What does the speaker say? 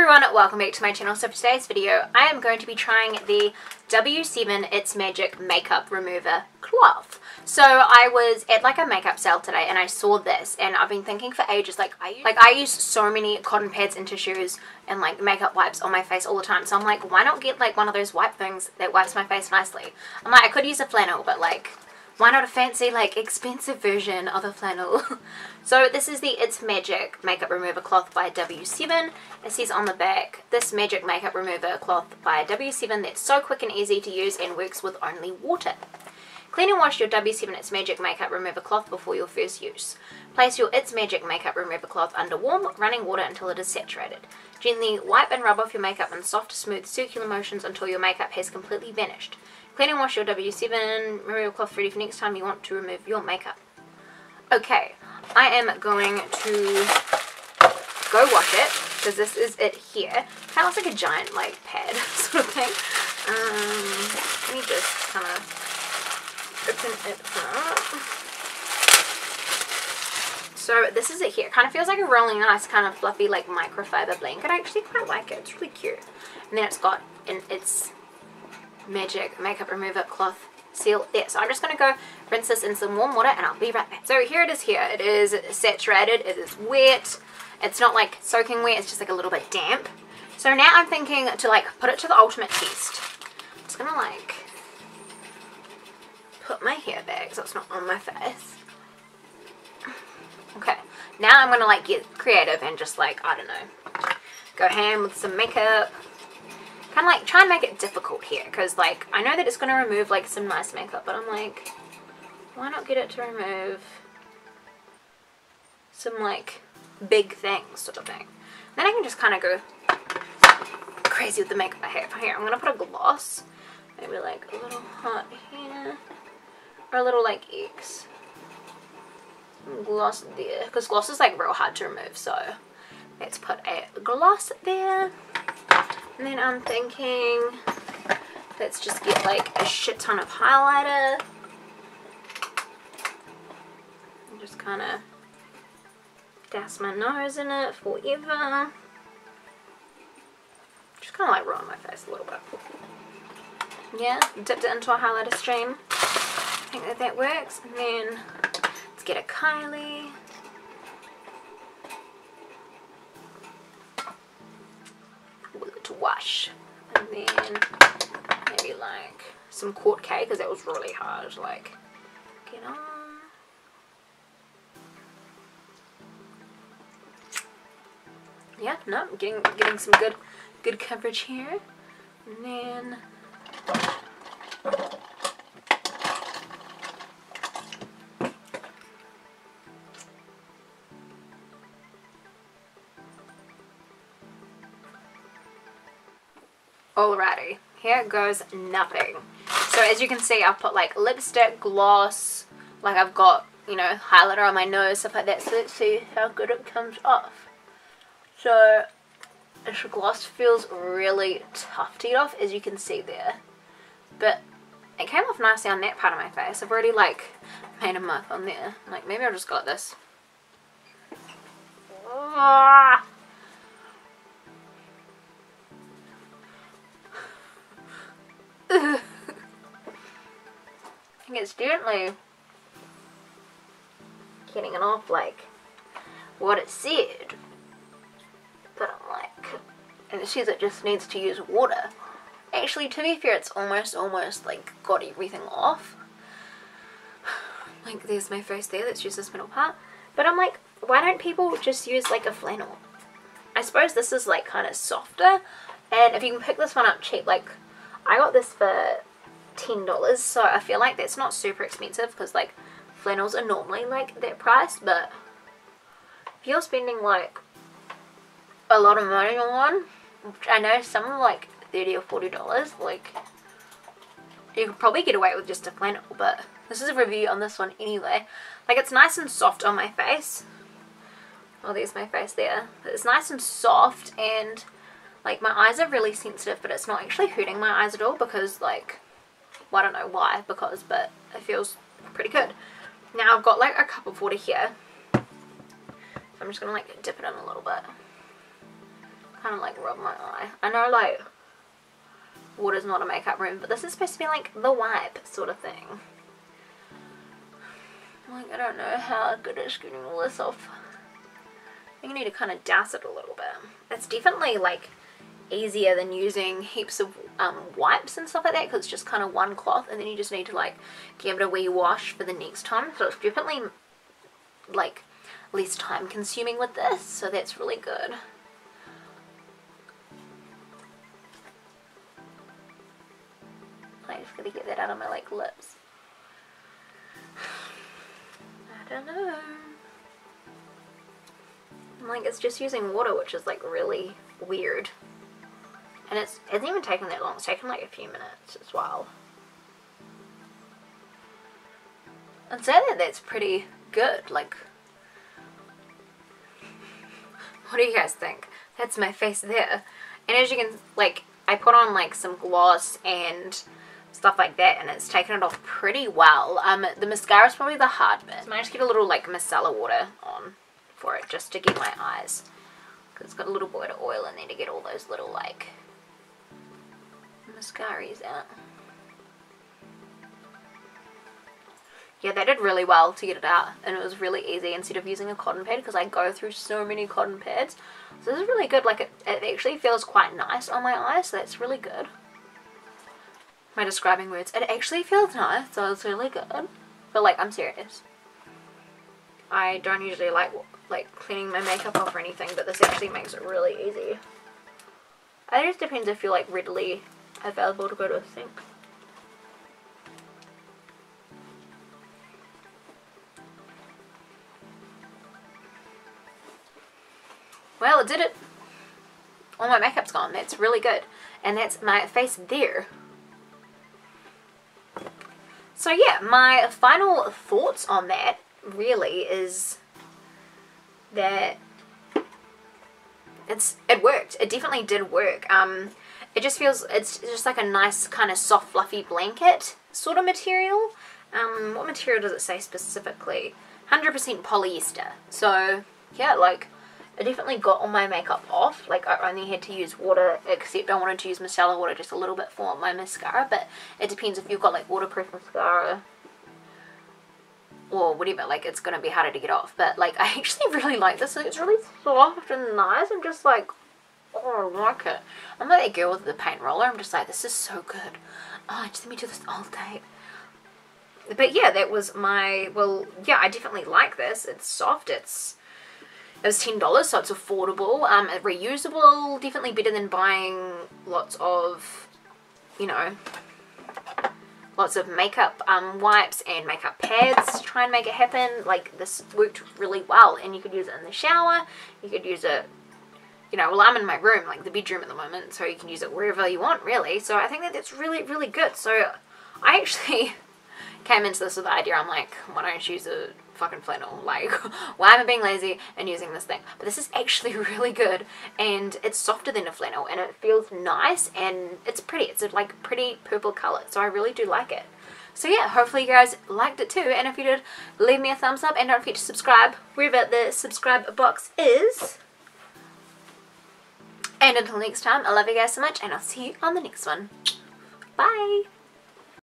everyone, welcome back to my channel. So for today's video, I am going to be trying the W7 It's Magic Makeup Remover Cloth. So I was at like a makeup sale today and I saw this and I've been thinking for ages like I use, like I use so many cotton pads and tissues and like makeup wipes on my face all the time. So I'm like, why not get like one of those wipe things that wipes my face nicely? I'm like, I could use a flannel, but like why not a fancy like expensive version of a flannel so this is the it's magic makeup remover cloth by w7 it says on the back this magic makeup remover cloth by w7 that's so quick and easy to use and works with only water Clean and wash your W7 It's Magic Makeup Remover cloth before your first use. Place your It's Magic Makeup Remover cloth under warm, running water until it is saturated. Gently wipe and rub off your makeup in soft, smooth, circular motions until your makeup has completely vanished. Clean and wash your W7 removal cloth ready for next time you want to remove your makeup. Okay, I am going to go wash it because this is it here. Kind of looks like a giant like pad sort of thing. Um, let me just kind of open it up. So this is it here. Kind of feels like a really nice kind of fluffy like microfiber blanket. I actually quite like it. It's really cute. And then it's got in its magic makeup remover cloth seal there. So I'm just going to go rinse this in some warm water and I'll be right back. So here it is here. It is saturated. It is wet. It's not like soaking wet. It's just like a little bit damp. So now I'm thinking to like put it to the ultimate test. I'm just going to like put my hair back so it's not on my face. Okay. Now I'm going to like get creative and just like, I don't know, go ham with some makeup kind of like try and make it difficult here because like I know that it's going to remove like some nice makeup but I'm like why not get it to remove some like big things sort of thing. Then I can just kind of go crazy with the makeup I have. Here I'm going to put a gloss maybe like a little hot here or a little like X. Gloss there because gloss is like real hard to remove so let's put a gloss there and then I'm thinking, let's just get like a shit ton of highlighter. And just kind of douse my nose in it forever. Just kind of like ruin my face a little bit. Yeah, dipped it into a highlighter stream. I think that that works. And then let's get a Kylie. Wash. And then maybe like some court K because that was really hard. Like, get on. Yeah, no, getting getting some good good coverage here. And then Alrighty, here goes nothing. So as you can see, I've put like lipstick, gloss, like I've got, you know, highlighter on my nose, stuff like that. So let's see how good it comes off. So this gloss feels really tough to get off, as you can see there. But it came off nicely on that part of my face. I've already like made a mark on there. Like maybe I'll just got this. Ah. I think it's gently getting it off like what it said. But I'm like, and it says it just needs to use water. Actually, to be fair, it's almost, almost like got everything off. Like there's my face there, that's just this middle part. But I'm like, why don't people just use like a flannel? I suppose this is like kind of softer. And if you can pick this one up cheap, like I got this for $10 so I feel like that's not super expensive because like flannels are normally like that price but if you're spending like a lot of money on one I know some are like 30 or $40 like you could probably get away with just a flannel but this is a review on this one anyway. Like it's nice and soft on my face. Oh there's my face there. It's nice and soft and like my eyes are really sensitive but it's not actually hurting my eyes at all because like well, I don't know why because but it feels pretty good. Now I've got like a cup of water here. I'm just to like dip it in a little bit. kind of like rub my eye. I know like water's not a makeup room, but this is supposed to be like the wipe sort of thing. Like I don't know how good it's getting all this off. I think I need to kind of douse it a little bit. It's definitely like easier than using heaps of um, wipes and stuff like that because it's just kind of one cloth and then you just need to like give it a wee wash for the next time. So it's definitely like less time consuming with this so that's really good. I just gotta get that out of my like lips. I don't know. Like it's just using water which is like really weird. And it's it hasn't even taken that long. It's taken like a few minutes as well. I'd say that that's pretty good. Like, what do you guys think? That's my face there. And as you can, like, I put on like some gloss and stuff like that and it's taken it off pretty well. Um, the mascara is probably the hard bit. So I just get a little like micellar water on for it just to get my eyes. Because it's got a little bit of oil in there to get all those little like mascaras out. Yeah, they did really well to get it out and it was really easy instead of using a cotton pad because I go through so many cotton pads. So this is really good, like it, it actually feels quite nice on my eyes, so that's really good. My describing words, it actually feels nice, so it's really good. But like, I'm serious. I don't usually like like cleaning my makeup off or anything, but this actually makes it really easy. It just depends if you're like readily available to go to a sink. Well, it did it. All my makeup's gone. That's really good. And that's my face there. So yeah, my final thoughts on that really is that it's it worked. It definitely did work. Um, it just feels, it's just like a nice kind of soft fluffy blanket sort of material. Um, what material does it say specifically? 100% polyester. So yeah, like I definitely got all my makeup off. Like I only had to use water except I wanted to use micellar water just a little bit for my mascara. But it depends if you've got like waterproof mascara or whatever. Like it's going to be harder to get off. But like I actually really like this. It's really soft and nice. I'm just like Oh, I like it. I'm like that girl with the paint roller. I'm just like, this is so good. Oh, just let me do this all day. But yeah, that was my, well, yeah, I definitely like this. It's soft. It's, it was $10, so it's affordable. Um, reusable, definitely better than buying lots of, you know, lots of makeup um, wipes and makeup pads to try and make it happen. Like, this worked really well, and you could use it in the shower. You could use it you know, well, I'm in my room, like the bedroom at the moment, so you can use it wherever you want, really. So I think that that's really, really good. So I actually came into this with the idea, I'm like, why don't you use a fucking flannel? Like, why am I being lazy and using this thing? But this is actually really good, and it's softer than a flannel, and it feels nice, and it's pretty. It's a, like, pretty purple color, so I really do like it. So yeah, hopefully you guys liked it too, and if you did, leave me a thumbs up, and don't forget to subscribe wherever the subscribe box is. And until next time, I love you guys so much, and I'll see you on the next one. Bye!